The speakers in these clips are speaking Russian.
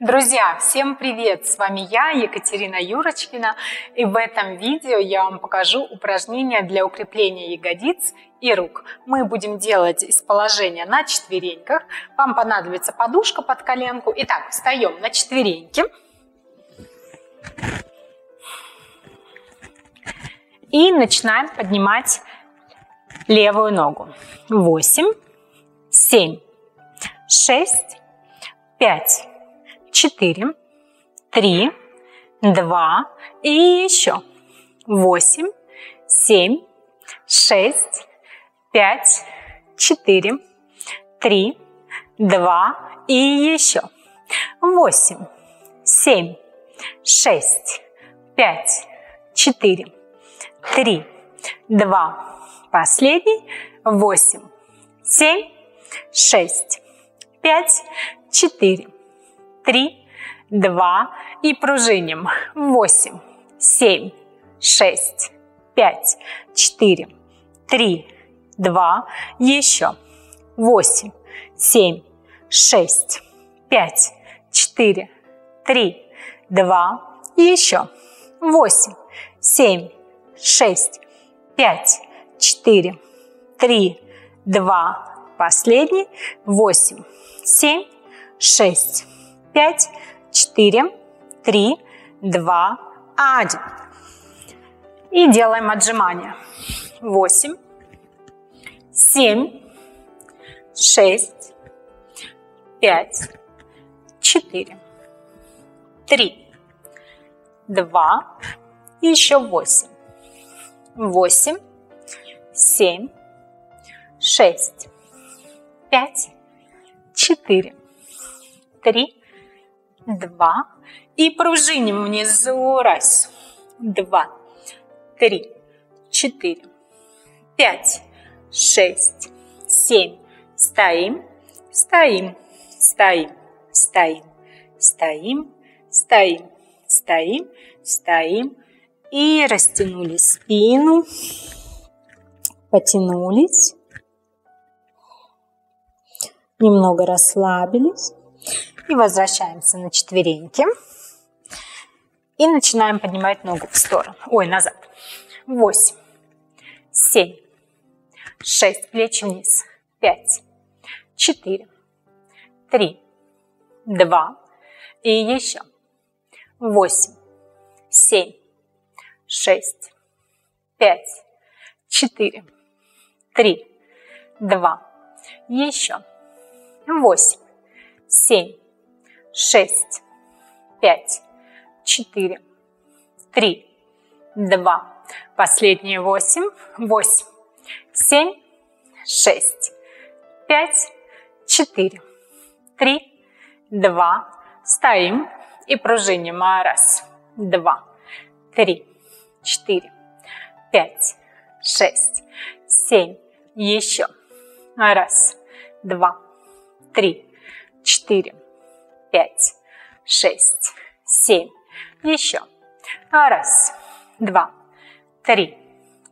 Друзья, всем привет! С вами я, Екатерина Юрочкина, и в этом видео я вам покажу упражнения для укрепления ягодиц и рук. Мы будем делать из положения на четвереньках. Вам понадобится подушка под коленку. Итак, встаем на четвереньки. И начинаем поднимать левую ногу. Восемь, семь, шесть, пять, четыре, три, два и еще. Восемь, семь, шесть, пять, четыре, три, два и еще. Восемь, семь, шесть, пять, четыре, три, два. Последний. Восемь, семь, шесть, пять, четыре, три, два и пружиним. Восемь, семь, шесть, пять, четыре, три, два, еще. Восемь, семь, шесть, пять, четыре, три, два, еще. Восемь, семь, шесть, пять, четыре, три, два. Последний. Восемь, семь, шесть, пять, четыре, три, два, один. И делаем отжимания. Восемь, семь, шесть, пять, четыре, три, два, и еще восемь. Восемь, семь, шесть, пять, четыре, три, два. И пружиним внизу. Раз, два, три, четыре, пять, шесть, семь. Стоим, стоим, стоим, стоим, стоим, стоим, стоим, стоим. И растянули спину, потянулись, немного расслабились. И возвращаемся на четвереньки. И начинаем поднимать ногу в сторону. Ой, назад. Восемь. Семь. Шесть. Плечи вниз. Пять. Четыре. Три. Два. И еще. Восемь. Семь. Шесть. Пять. Четыре. Три. Два. Еще. Восемь. Семь шесть, пять, четыре, три, два. Последние восемь, восемь, семь, шесть, пять, четыре, три, два. Стоим и пружиним. Раз, два, три, четыре, пять, шесть, семь. Еще. Раз, два, три, четыре, пять, шесть, семь. Еще. Раз, два, три,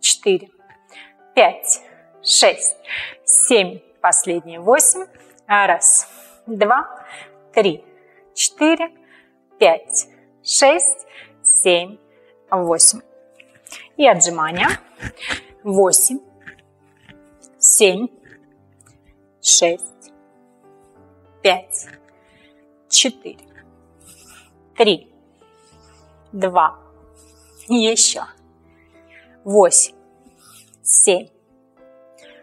четыре, пять, шесть, семь. Последние восемь. Раз, два, три, четыре, пять, шесть, семь, восемь. И отжимания. Восемь, семь, шесть, пять, четыре, три, два, еще, восемь, семь,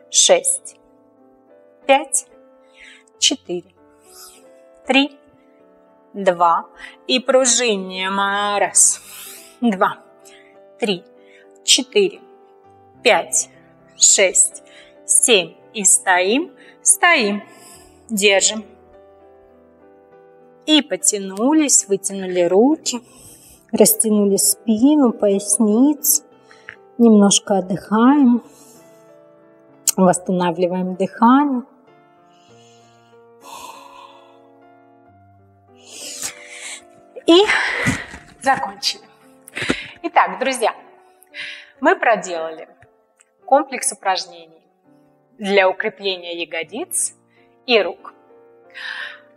шесть, пять, четыре, три, два и пружиним. Раз, два, три, четыре, пять, шесть, семь. И стоим, стоим, держим. И потянулись, вытянули руки, растянули спину, поясницу. Немножко отдыхаем, восстанавливаем дыхание. И закончили. Итак, друзья, мы проделали комплекс упражнений для укрепления ягодиц и рук.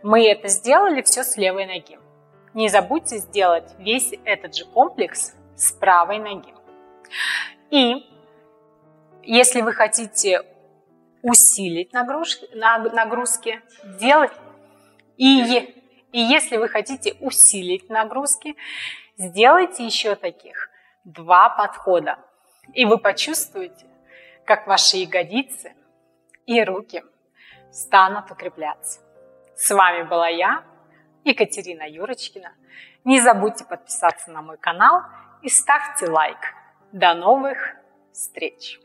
Мы это сделали все с левой ноги. Не забудьте сделать весь этот же комплекс с правой ноги. И если вы хотите усилить нагрузки, нагрузки делать, и, и если вы хотите усилить нагрузки, сделайте еще таких два подхода. И вы почувствуете, как ваши ягодицы и руки станут укрепляться. С вами была я, Екатерина Юрочкина. Не забудьте подписаться на мой канал и ставьте лайк. До новых встреч!